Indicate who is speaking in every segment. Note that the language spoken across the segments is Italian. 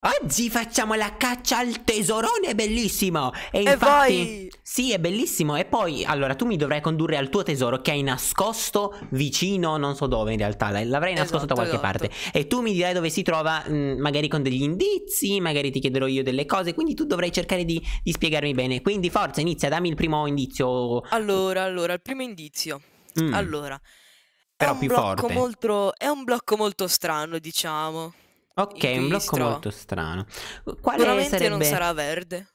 Speaker 1: Oggi facciamo la caccia al tesorone bellissimo E
Speaker 2: E
Speaker 1: infatti
Speaker 2: vai!
Speaker 1: Sì è bellissimo E poi allora tu mi dovrai condurre al tuo tesoro Che hai nascosto vicino non so dove in realtà L'avrei nascosto da
Speaker 2: Esatto,
Speaker 1: qualche
Speaker 2: esatto.
Speaker 1: parte E tu mi dirai dove si trova mh, Magari con degli indizi Magari ti chiederò io delle cose Quindi tu dovrai cercare di, di spiegarmi bene Quindi forza inizia dammi il primo indizio
Speaker 2: Allora, allora, il primo indizio.
Speaker 1: Mm,
Speaker 2: Allora, è
Speaker 1: Però più forte
Speaker 2: molto, è un blocco molto strano, diciamo.
Speaker 1: Ok
Speaker 2: in
Speaker 1: un blocco molto strano Quale
Speaker 2: Sicuramente
Speaker 1: sarebbe
Speaker 2: non sarà verde.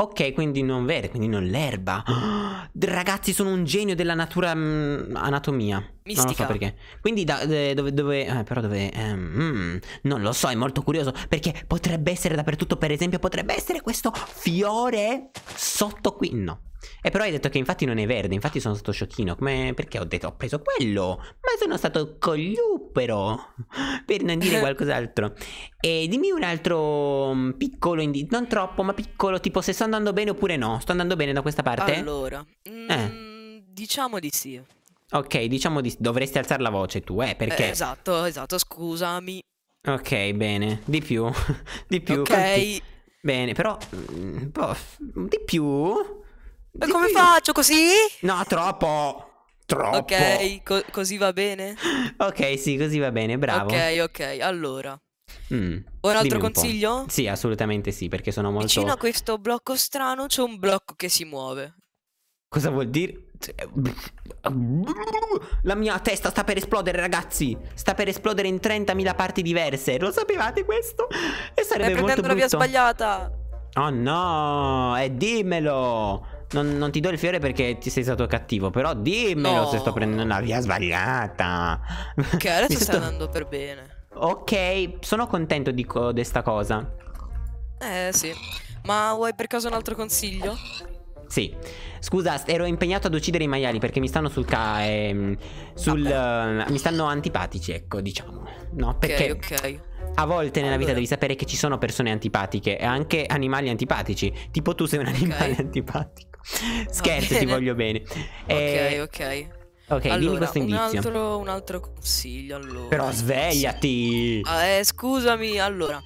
Speaker 1: Ok, quindi non verde, quindi non l'erba. Ragazzi, sono un genio della natura mm, anatomia. Non lo so
Speaker 2: Mistica.
Speaker 1: perché. Quindi da, de- dove, dove eh, però dove ehm, mm, non lo so, è molto curioso perché potrebbe essere dappertutto, per esempio, potrebbe essere questo fiore sotto qui. No. E però hai detto che infatti non è verde, infatti sono stato sciocchino. Come perché ho detto ho preso quello? Ma sono stato cogliupero per non dire qualcos'altro. E dimmi un altro mm, piccolo indizio, non troppo, ma piccolo, tipo se sto andando bene oppure no. Sto andando bene da questa parte?
Speaker 2: Allora, mm, diciamo di sì.
Speaker 1: Ok, diciamo di dovresti alzare la voce tu, eh, perché
Speaker 2: Eh, esatto, esatto, scusami.
Speaker 1: Ok, bene, di più. di più.
Speaker 2: Ok,
Speaker 1: conti- Bene, però mm, boh, di più.
Speaker 2: e
Speaker 1: Di
Speaker 2: come
Speaker 1: più.
Speaker 2: faccio così?
Speaker 1: No, troppo. Troppo.
Speaker 2: Ok, co- così va bene?
Speaker 1: Ok, sì, così va bene, bravo.
Speaker 2: Ok, ok, allora.
Speaker 1: Mm,
Speaker 2: Un altro
Speaker 1: dimmi un
Speaker 2: consiglio?
Speaker 1: Sì, assolutamente sì, perché sono molto
Speaker 2: Vicino a questo blocco strano c'è un blocco che si muove.
Speaker 1: Cosa vuol dire? La mia testa sta per esplodere, ragazzi. Sta per esplodere in 30.000 parti diverse. Lo sapevate questo? E
Speaker 2: Stai
Speaker 1: sarebbe molto
Speaker 2: prendendo la via
Speaker 1: brutto.
Speaker 2: sbagliata.
Speaker 1: Oh no, e dimmelo. Non, non ti do il fiore perché ti sei stato cattivo, però dimmelo
Speaker 2: No.
Speaker 1: se sto prendendo la via sbagliata.
Speaker 2: Ok,
Speaker 1: Mi
Speaker 2: adesso stai
Speaker 1: sento-
Speaker 2: andando per bene.
Speaker 1: Ok, sono contento di co- di sta cosa.
Speaker 2: Eh sì. Ma vuoi per caso un altro consiglio?
Speaker 1: Sì. Scusa, ero impegnato ad uccidere i maiali perché mi stanno sul ca... ehm, sul... eh, mi stanno antipatici, ecco, diciamo. No, perché
Speaker 2: Ok, ok.
Speaker 1: a volte nella vita
Speaker 2: Allora.
Speaker 1: devi sapere che ci sono persone antipatiche e anche animali antipatici. Tipo tu sei un animale antipatico. Scherzo, ti voglio bene. Eh,
Speaker 2: Ok, ok.
Speaker 1: ok, dimmi
Speaker 2: allora,
Speaker 1: questo
Speaker 2: un
Speaker 1: indizio.
Speaker 2: altro, un altro consiglio, allora.
Speaker 1: Però svegliati.
Speaker 2: Ah, eh, scusami, allora.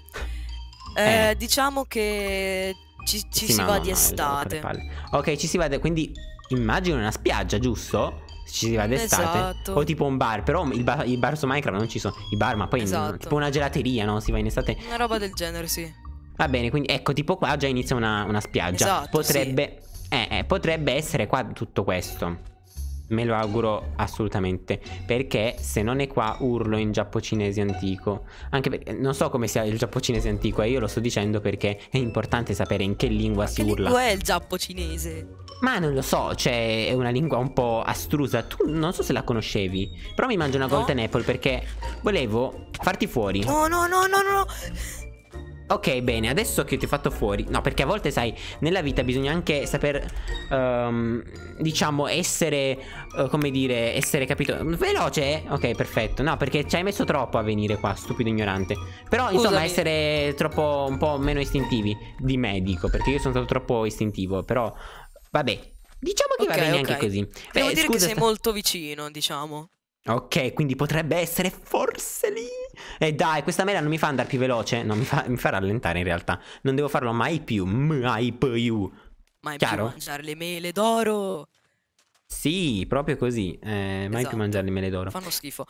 Speaker 2: Eh,
Speaker 1: Eh.
Speaker 2: diciamo che ci, ci
Speaker 1: Sì,
Speaker 2: si va
Speaker 1: no,
Speaker 2: di
Speaker 1: no,
Speaker 2: estate.
Speaker 1: Ok, ci si va, quindi immagino una spiaggia, giusto? Ci si va d'estate.
Speaker 2: Esatto.
Speaker 1: O tipo un bar, però il bar, i bar su Minecraft non ci sono. I bar, ma poi
Speaker 2: Esatto.
Speaker 1: tipo una gelateria, no? Si va in estate.
Speaker 2: Una roba del genere, sì.
Speaker 1: Va bene, quindi ecco, tipo qua già inizia una, una spiaggia.
Speaker 2: Esatto,
Speaker 1: potrebbe, eh, eh, potrebbe essere qua tutto questo. Me lo auguro assolutamente. Perché se non è qua, urlo in giapponese antico. Anche perché non so come sia il giapponese antico, e io lo sto dicendo perché è importante sapere in che lingua si
Speaker 2: Che
Speaker 1: urla.
Speaker 2: lingua è il giappo cinese?
Speaker 1: Ma non lo so, cioè è una lingua un po' astrusa. Tu non so se la conoscevi. Però mi mangio una
Speaker 2: No.
Speaker 1: golden apple perché volevo farti fuori.
Speaker 2: No, no, no, no, no.
Speaker 1: Ok, bene, adesso che ti ho fatto fuori. No, perché a volte, sai, nella vita bisogna anche saper, ehm, diciamo, essere, eh, come dire, essere capito. Veloce? eh? Ok, perfetto. No, perché ci hai messo troppo a venire qua, stupido ignorante. Però, insomma,
Speaker 2: Scusami.
Speaker 1: essere troppo, un po' meno istintivi di me, dico, perché io sono stato troppo istintivo. Però, vabbè, diciamo che va
Speaker 2: Ok,
Speaker 1: bene
Speaker 2: ok.
Speaker 1: anche così.
Speaker 2: Devo
Speaker 1: Beh,
Speaker 2: dire
Speaker 1: scusa,
Speaker 2: che sei
Speaker 1: sta-
Speaker 2: molto vicino, diciamo.
Speaker 1: Ok, quindi potrebbe essere forse lì. E dai, questa mela non mi fa andare più veloce. No, mi fa, mi fa rallentare in realtà. Non devo farlo mai più. Mai più.
Speaker 2: Ma in
Speaker 1: Chiaro?
Speaker 2: più mangiare le mele d'oro.
Speaker 1: Sì, proprio così. Eh, mai più
Speaker 2: Esatto.
Speaker 1: mangiare le mele d'oro.
Speaker 2: Fanno schifo.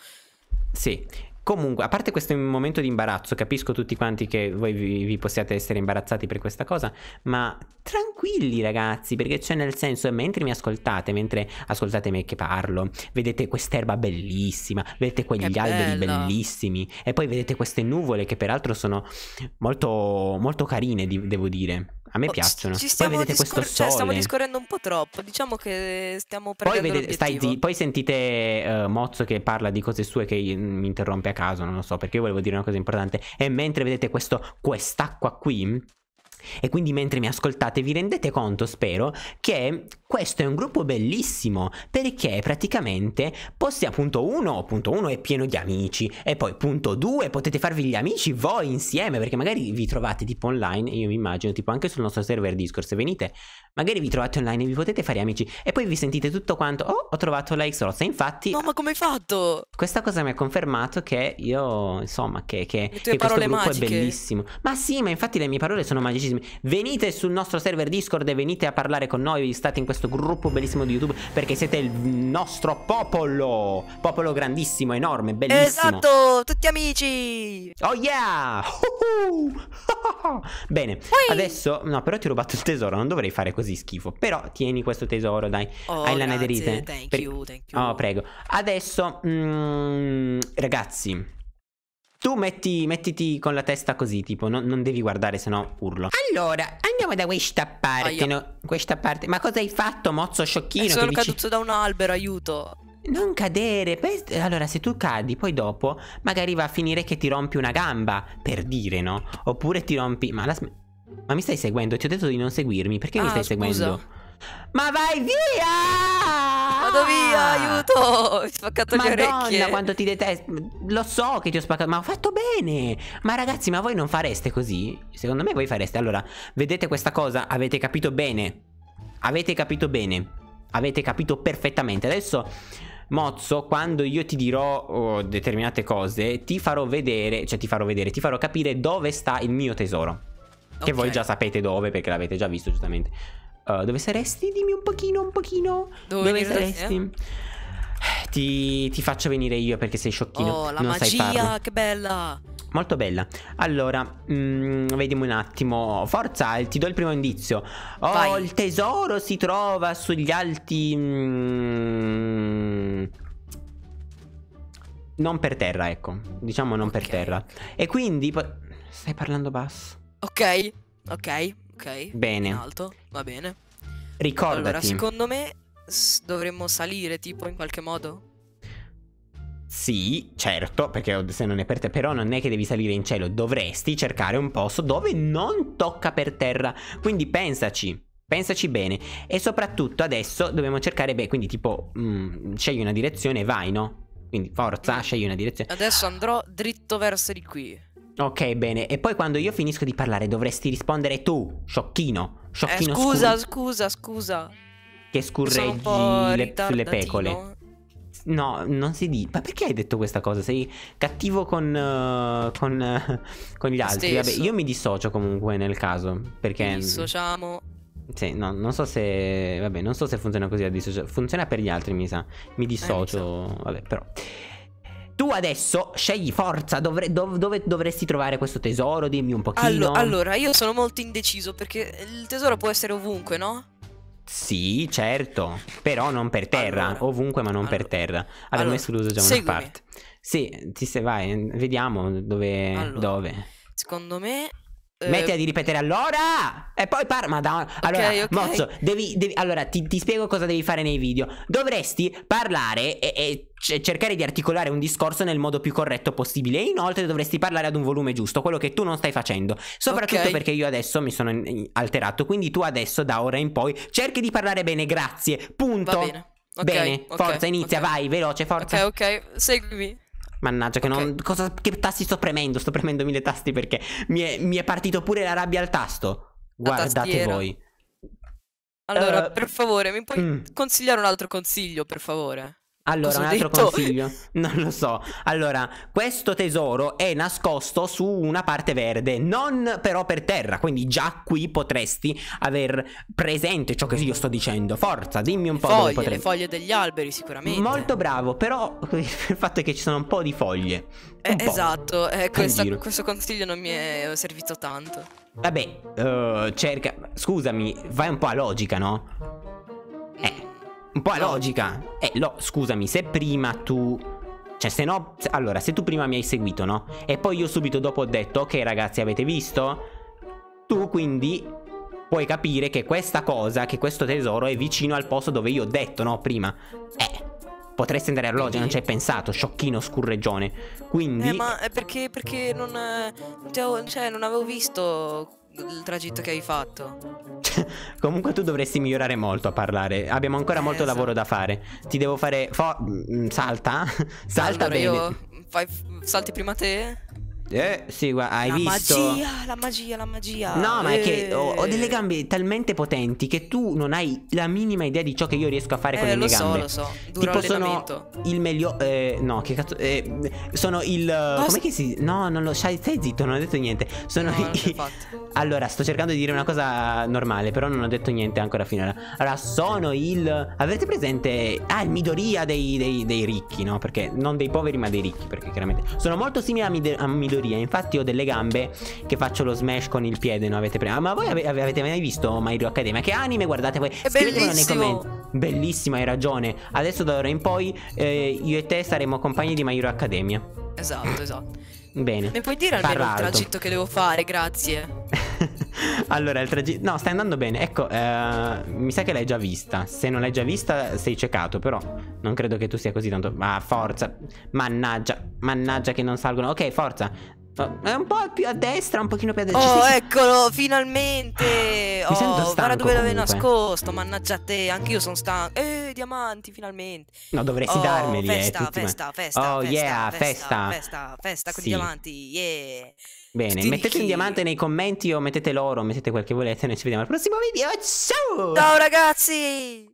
Speaker 1: Sì. Comunque, a parte questo momento di imbarazzo, capisco tutti quanti che voi vi, vi possiate essere imbarazzati per questa cosa, ma tranquilli ragazzi, perché c'è nel senso, mentre mi ascoltate, mentre ascoltate me che parlo, vedete quest'erba bellissima, vedete quegli
Speaker 2: Che
Speaker 1: alberi
Speaker 2: bella.
Speaker 1: bellissimi, e poi vedete queste nuvole che peraltro sono molto, molto carine, di- devo dire. A me
Speaker 2: Oh,
Speaker 1: piacciono.
Speaker 2: Ci
Speaker 1: Poi
Speaker 2: stiamo,
Speaker 1: vedete questo
Speaker 2: discor- cioè, stiamo
Speaker 1: sole.
Speaker 2: discorrendo un po' troppo. Diciamo che stiamo
Speaker 1: Poi,
Speaker 2: perdendo
Speaker 1: vedete, stai zi- poi sentite eh, Mozzo che parla di cose sue che mi interrompe a caso, non lo so, perché io volevo dire una cosa importante. E mentre vedete questo, quest'acqua qui, e quindi mentre mi ascoltate vi rendete conto, spero, che questo è un gruppo bellissimo perché praticamente possiamo punto 1, punto 1 è pieno di amici e poi punto 2 potete farvi gli amici voi insieme perché magari vi trovate tipo online, io mi immagino tipo anche sul nostro server Discord se venite magari vi trovate online e vi potete fare amici e poi vi sentite tutto quanto oh ho trovato la X rossa infatti
Speaker 2: No, ma come hai fatto?
Speaker 1: questa cosa mi ha confermato che io insomma che, che, che questo gruppo
Speaker 2: magiche.
Speaker 1: è bellissimo ma sì ma infatti le mie parole sono magicissime venite sul nostro server Discord e venite a parlare con noi state in questo gruppo bellissimo di YouTube perché siete il nostro popolo popolo grandissimo enorme bellissimo
Speaker 2: Esatto, tutti amici.
Speaker 1: Oh yeah! Bene, adesso no, però ti ho rubato il tesoro, non dovrei fare così schifo. Però tieni questo tesoro, dai.
Speaker 2: Oh,
Speaker 1: Hai la netherite?
Speaker 2: Thank
Speaker 1: Per-
Speaker 2: you, thank you.
Speaker 1: Oh, prego. Adesso, mm, ragazzi, tu metti, mettiti con la testa così, tipo, non, non devi guardare, sennò urlo. Allora, andiamo da questa parte,
Speaker 2: Aia.
Speaker 1: no? Questa parte. Ma cosa hai fatto, mozzo sciocchino?
Speaker 2: Eh, sono
Speaker 1: dici-
Speaker 2: caduto da un albero, aiuto.
Speaker 1: non cadere. Allora, se tu cadi, poi dopo magari va a finire che ti rompi una gamba, per dire, no? Oppure ti rompi. Ma, la ma mi stai seguendo? Ti ho detto di non seguirmi. Perché mi
Speaker 2: Ah,
Speaker 1: stai
Speaker 2: scusa.
Speaker 1: seguendo? Ma vai via!
Speaker 2: Vado via, aiuto. Ho spaccato le
Speaker 1: Madonna,
Speaker 2: orecchie.
Speaker 1: quanto ti detesto. Lo so che ti ho spaccato, ma ho fatto bene. Ma ragazzi, ma voi non fareste così? Secondo me voi fareste. Allora, vedete questa cosa? Avete capito bene? Avete capito bene? Avete capito perfettamente. Adesso, Mozzo, quando io ti dirò oh, determinate cose, ti farò vedere, cioè ti farò vedere, ti farò capire dove sta il mio tesoro. Che voi già sapete dove, perché l'avete già visto, giustamente. Uh, dove saresti? Dimmi un pochino, un pochino. Dove
Speaker 2: te?
Speaker 1: saresti? Ti, ti faccio venire io perché sei sciocchino.
Speaker 2: Oh, la
Speaker 1: non
Speaker 2: magia, che bella.
Speaker 1: Molto bella. Allora, mm, vediamo un attimo. Forza, ti do il primo indizio. Oh,
Speaker 2: Vai.
Speaker 1: il tesoro si trova sugli alti. mm, non per terra, ecco. Diciamo non per
Speaker 2: Ok.
Speaker 1: terra. E quindi. Stai parlando basso.
Speaker 2: Ok, ok, ok.
Speaker 1: Bene.
Speaker 2: In alto, va bene.
Speaker 1: Ricordati.
Speaker 2: Allora, secondo me dovremmo salire tipo in qualche modo.
Speaker 1: Sì, certo, perché se non è per te, però non è che devi salire in cielo, dovresti cercare un posto dove non tocca per terra. Quindi pensaci, pensaci bene. E soprattutto adesso dobbiamo cercare, beh, quindi tipo, mm, scegli una direzione e vai, no? Quindi forza, scegli una direzione.
Speaker 2: Adesso andrò dritto verso di qui.
Speaker 1: Ok, bene. E poi quando io finisco di parlare dovresti rispondere tu, sciocchino.
Speaker 2: Eh,
Speaker 1: Sciocchino
Speaker 2: scusa,
Speaker 1: scur-
Speaker 2: scusa, scusa.
Speaker 1: che scurreggi le, sulle pecore.
Speaker 2: ritardatino.
Speaker 1: No, non si dice. Ma perché hai detto questa cosa? Sei cattivo con, eh, con, eh, con gli altri. Vabbè, io mi dissocio comunque nel caso. Perché.
Speaker 2: Ci dissociamo.
Speaker 1: Sì, no, non so se. Vabbè, non so se funziona così la dissociazione. Funziona per gli altri, mi sa.
Speaker 2: Eh,
Speaker 1: Mi dissocio. Vabbè, però. Tu adesso scegli forza. dovre- dov- dove dovresti trovare questo tesoro? Dimmi un pochino.
Speaker 2: Allo- allora, io sono molto indeciso perché il tesoro può essere ovunque, no?
Speaker 1: Sì, certo. Però non per terra.
Speaker 2: Allora.
Speaker 1: Ovunque, ma non per
Speaker 2: Allora.
Speaker 1: terra. Abbiamo
Speaker 2: Allora,
Speaker 1: escluso già una
Speaker 2: seguimi.
Speaker 1: parte. Sì, ti se vai. Vediamo dove. Dove.
Speaker 2: Secondo me... eh,
Speaker 1: Mettila di ripetere allora e poi parla. Ma da, allora,
Speaker 2: ok.
Speaker 1: Mozzo, devi, devi- allora ti, ti spiego cosa devi fare nei video. Dovresti parlare e, e cercare di articolare un discorso nel modo più corretto possibile. E inoltre dovresti parlare ad un volume giusto, quello che tu non stai facendo. Soprattutto
Speaker 2: Ok.
Speaker 1: perché io adesso mi sono in- alterato. Quindi tu adesso, da ora in poi, cerchi di parlare bene. Grazie. Punto.
Speaker 2: Va bene. Ok,
Speaker 1: Bene, forza, inizia, vai, veloce, forza.
Speaker 2: Ok, ok, seguimi.
Speaker 1: Mannaggia, che
Speaker 2: Ok.
Speaker 1: non. Cosa, che tasti sto premendo? Sto premendo mille tasti perché mi è, mi è partito pure la rabbia al tasto. Guardate voi.
Speaker 2: Allora,
Speaker 1: Eh,
Speaker 2: per favore, mi puoi
Speaker 1: mm.
Speaker 2: consigliare un altro consiglio, per favore?
Speaker 1: Allora,
Speaker 2: Cosa
Speaker 1: un altro
Speaker 2: detto?
Speaker 1: consiglio. Non lo so. Allora, questo tesoro è nascosto su una parte verde, non però per terra. Quindi già qui potresti aver presente ciò che io sto dicendo. Forza, dimmi un
Speaker 2: Le
Speaker 1: po' dove
Speaker 2: foglie,
Speaker 1: potrei.
Speaker 2: le foglie degli alberi, sicuramente.
Speaker 1: Molto bravo, però il fatto è che ci sono un po' di foglie.
Speaker 2: Eh,
Speaker 1: po'.
Speaker 2: esatto, eh, questa- questo consiglio non mi è servito tanto.
Speaker 1: Vabbè, eh, cerca. Scusami, vai un po' a logica, no? Un po' a logica. Eh, lo, scusami, se prima tu. Cioè, se no. allora, se tu prima mi hai seguito, no? E poi io subito dopo ho detto, ok, ragazzi, avete visto? Tu quindi puoi capire che questa cosa, che questo tesoro è vicino al posto dove io ho detto, no? Prima. Eh. Potresti andare a logica, non ci hai pensato, sciocchino scurreggione. Quindi.
Speaker 2: Eh, ma perché, perché non, eh, non avevo- cioè, non avevo visto il tragitto che hai fatto.
Speaker 1: Comunque tu dovresti migliorare molto a parlare. Abbiamo ancora
Speaker 2: Eh,
Speaker 1: molto
Speaker 2: esatto.
Speaker 1: lavoro da fare. Ti devo fare... mm, salta. Salta
Speaker 2: allora
Speaker 1: bene.
Speaker 2: io fai, salti prima te?
Speaker 1: Eh, sì, guarda, hai
Speaker 2: la
Speaker 1: visto...
Speaker 2: magia, la magia, la magia.
Speaker 1: No, ma è che ho, ho
Speaker 2: Eh.
Speaker 1: delle gambe talmente potenti che tu non hai la minima idea di ciò che io riesco a fare con
Speaker 2: Eh,
Speaker 1: le mie
Speaker 2: lo so,
Speaker 1: gambe.
Speaker 2: lo so. Dura
Speaker 1: tipo sono il meglio eh, no, che cazzo eh, sono il
Speaker 2: Cosa?
Speaker 1: come che si No, non lo stai stai zitto, non ho detto niente. Sono
Speaker 2: No,
Speaker 1: i-. Allora, sto cercando di dire una cosa normale, però non ho detto niente ancora finora. Allora, sono il Avete presente Ah, il Midoriya dei, dei, dei ricchi, no? Perché non dei poveri, ma dei ricchi, perché chiaramente sono molto simili a, Mide- a Midoriya. Infatti ho delle gambe che faccio lo smash con il piede, no? Avete pre- ah, Ma voi ave- ave- avete mai visto My Hero Academia? Che anime guardate voi?
Speaker 2: È
Speaker 1: Scrivetemelo nei commenti. Bellissimo, hai ragione. Adesso da ora in poi eh, io e te saremo compagni di My Hero Academia.
Speaker 2: Esatto, esatto.
Speaker 1: Bene.
Speaker 2: Mi puoi dire almeno il tragitto che devo fare? Grazie.
Speaker 1: Allora, il tragitto. No, stai andando bene. Ecco, eh, mi sa che l'hai già vista. Se non l'hai già vista, sei ciecato. Però non credo che tu sia così tanto. Ma forza. Mannaggia. Mannaggia che non salgono. Ok, forza. È un po' più a destra, un pochino più a destra.
Speaker 2: Oh,
Speaker 1: Sì, sì.
Speaker 2: eccolo, finalmente.
Speaker 1: Mi sento
Speaker 2: oh, guarda
Speaker 1: stanco
Speaker 2: dove l'avevi
Speaker 1: comunque.
Speaker 2: nascosto. Mannaggia te, anch'io sono stanco. Eh, diamanti, finalmente.
Speaker 1: No, dovresti
Speaker 2: Oh,
Speaker 1: darmeli.
Speaker 2: festa,
Speaker 1: eh, tutti, ma-
Speaker 2: festa, festa,
Speaker 1: Oh,
Speaker 2: festa,
Speaker 1: yeah,
Speaker 2: festa,
Speaker 1: festa.
Speaker 2: festa, festa con
Speaker 1: Sì.
Speaker 2: i diamanti, yeah.
Speaker 1: Bene,
Speaker 2: Tutti
Speaker 1: mettete un diamante nei commenti o mettete l'oro, mettete quel che volete. Noi ci vediamo al prossimo video. Ciao!
Speaker 2: Ciao ragazzi!